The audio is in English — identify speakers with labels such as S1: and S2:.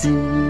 S1: Thank you.